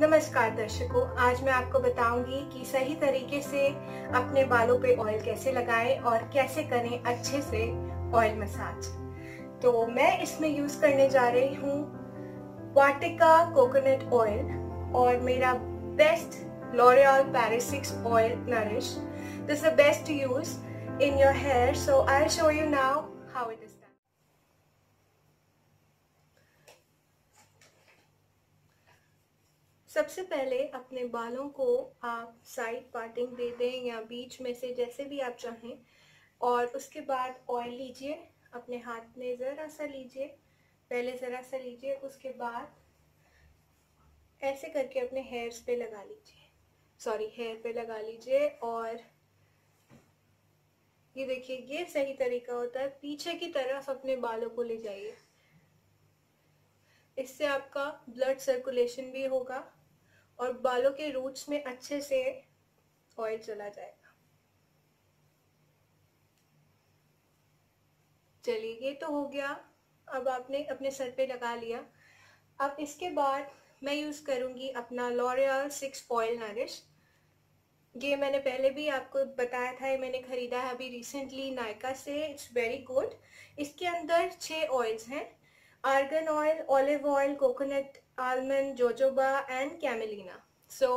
नमस्कार दर्शकों, आज मैं आपको बताऊँगी कि सही तरीके से अपने बालों पे ऑयल कैसे लगाएँ और कैसे करें अच्छे से ऑयल मसाज तो मैं इसमें यूज़ करने जा रही हूँ वाटिका कोकोनट ऑयल और मेरा best L'Oreal Paris six oil nourish this the best use in your hair so I show you now how it is सबसे पहले अपने बालों को आप साइड पार्टिंग दे दें या बीच में से जैसे भी आप चाहें। और उसके बाद ऑयल लीजिए, अपने हाथ में ज़रा सा लीजिए, पहले ज़रा सा लीजिए, उसके बाद ऐसे करके अपने हेयर्स पे लगा लीजिए। सॉरी हेयर पे लगा लीजिए और ये देखिए, ये सही तरीका होता है। पीछे की तरफ़ अपने बालों को ले जाइए। इससे आपका ब्लड सर्कुलेशन भी होगा। और बालों के रूट्स में अच्छे से ऑयल चला जाएगा। चलिए, ये तो हो गया। अब आपने अपने सर पे लगा लिया। अब इसके बाद मैं यूज़ करूँगी अपना लॉरियल सिक्स ऑयल नरिश ये मैंने पहले भी आपको बताया था, ये मैंने ख़रीदा है अभी रिसेंटली नायका से। इट्स वेरी गुड इसके अंदर छह ऑयल्स हैं। Argan oil olive oil coconut almond jojoba and camellia so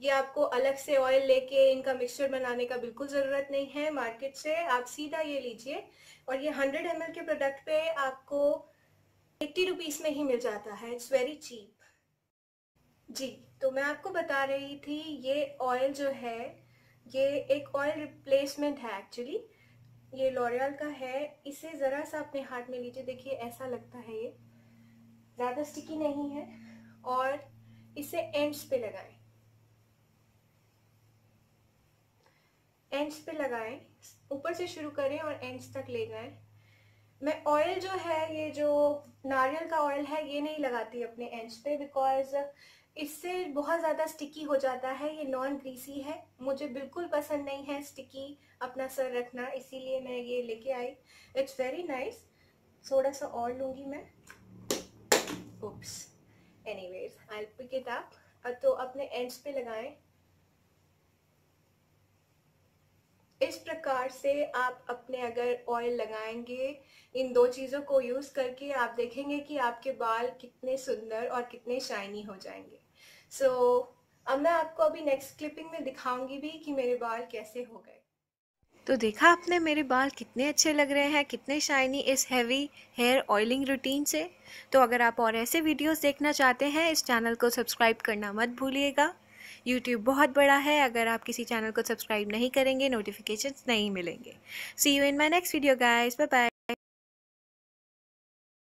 ये आपको अलग से ऑयल लेके इनका मिक्सचर बनाने का बिल्कुल ज़रूरत नहीं है मार्केट से। आप सीधा ये लीजिए और ये 100 एम के प्रोडक्ट पे आपको एट्टी रुपीज़ में ही मिल जाता है। इट्स वेरी चीप जी तो मैं आपको बता रही थी, ये ऑयल जो है, ये एक ऑयल रिप्लेसमेंट है एक्चुअली ये लॉरियल का है। इसे ज़रा सा अपने हाथ में लीजिए। देखिए, ऐसा लगता है ये। ज़्यादा स्टिकी नहीं है। और इसे एंड्स पे लगाएँ। एंड्स पे लगाएँ। ऊपर से शुरू करें और एंड्स तक ले जाएँ। मैं ऑयल जो है, ये जो नारियल का ऑयल है, ये नहीं लगाती अपने एंड्स पे बिकॉज़ इससे बहुत ज़्यादा स्टिकी हो जाता है, ये नॉन ग्रीसी है। मुझे बिल्कुल पसंद नहीं है स्टिकी अपना सर रखना, इसीलिए मैं ये लेके आई। इट्स वेरी नाइस थोड़ा सा और लूँगी मैं। Oops anyways I pick it up तो अपने एंड्स पे लगाएँ इस प्रकार से आप अपने अगर ऑयल लगाएँगे इन दो चीज़ों को यूज़ करके आप देखेंगे कि आपके बाल कितने सुंदर और कितने शाइनी हो जाएँगे। सो so, अब मैं आपको अभी नेक्स्ट क्लिपिंग में दिखाऊँगी भी कि मेरे बाल कैसे हो गए। तो देखा आपने मेरे बाल कितने अच्छे लग रहे हैं कितने शाइनी इस हैवी हेयर ऑयलिंग रूटीन से। तो अगर आप और ऐसे वीडियोस देखना चाहते हैं इस चैनल को सब्सक्राइब करना मत भूलिएगा। यूट्यूब बहुत बड़ा है। अगर आप किसी चैनल को सब्सक्राइब नहीं करेंगे नोटिफिकेशंस नहीं मिलेंगे। See you in my next video guys bye bye